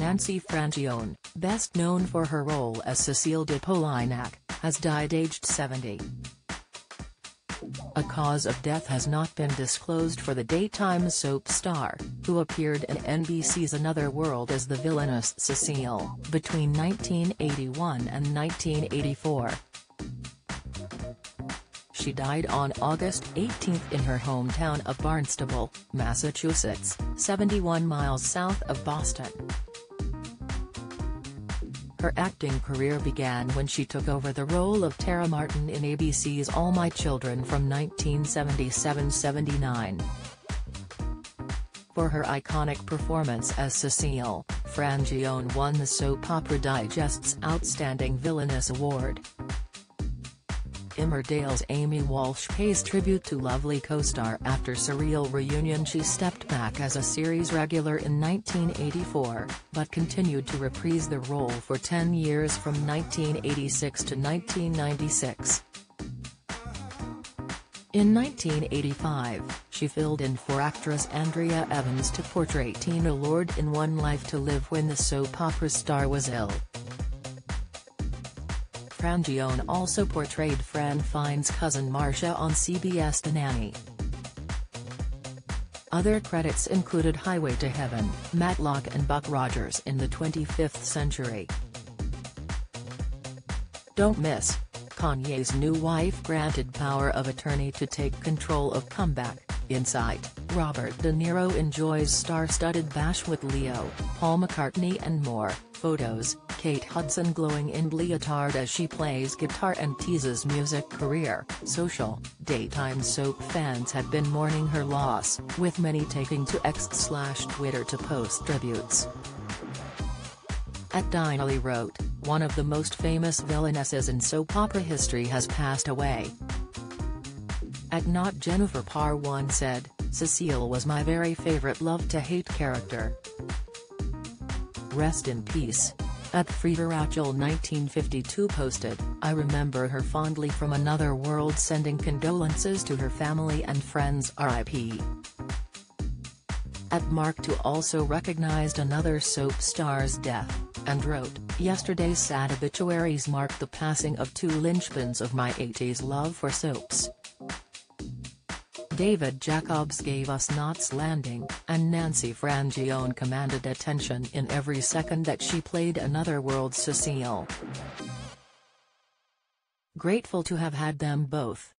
Nancy Frangione, best known for her role as Cecile de Polignac, has died aged 70. A cause of death has not been disclosed for the daytime soap star, who appeared in NBC's Another World as the villainous Cecile, between 1981 and 1984. She died on August 18 in her hometown of Barnstable, Massachusetts, 71 miles south of Boston. Her acting career began when she took over the role of Tara Martin in ABC's All My Children from 1977–79. For her iconic performance as Cecile, Frangione won the Soap Opera Digest's Outstanding Villainess Award. Emmerdale's Amy Walsh pays tribute to Lovely co-star after surreal reunion she stepped back as a series regular in 1984, but continued to reprise the role for 10 years from 1986 to 1996. In 1985, she filled in for actress Andrea Evans to portray Tina Lord in One Life to Live when the soap opera star was ill. Frangione also portrayed Fran Fine's cousin Marcia on CBS The Nanny. Other credits included Highway to Heaven, Matlock and Buck Rogers in the 25th Century. Don't miss. Kanye's new wife granted power of attorney to take control of Comeback, Insight, Robert De Niro enjoys star-studded bash with Leo, Paul McCartney and more, photos, Kate Hudson glowing in leotard as she plays guitar and teases music career, social, daytime soap fans have been mourning her loss, with many taking to X-Twitter to post tributes. At Dinelli wrote, one of the most famous villainesses in soap opera history has passed away. At Not Jennifer Parr one said, Cecile was my very favorite love-to-hate character. Rest in peace. At Frida Rachel 1952 posted, I remember her fondly from another world sending condolences to her family and friends RIP. At Mark II also recognized another soap star's death, and wrote, Yesterday's sad obituaries mark the passing of two linchpins of my 80s love for soaps. David Jacobs gave us Knots Landing, and Nancy Frangione commanded attention in every second that she played another world Cecile. Grateful to have had them both.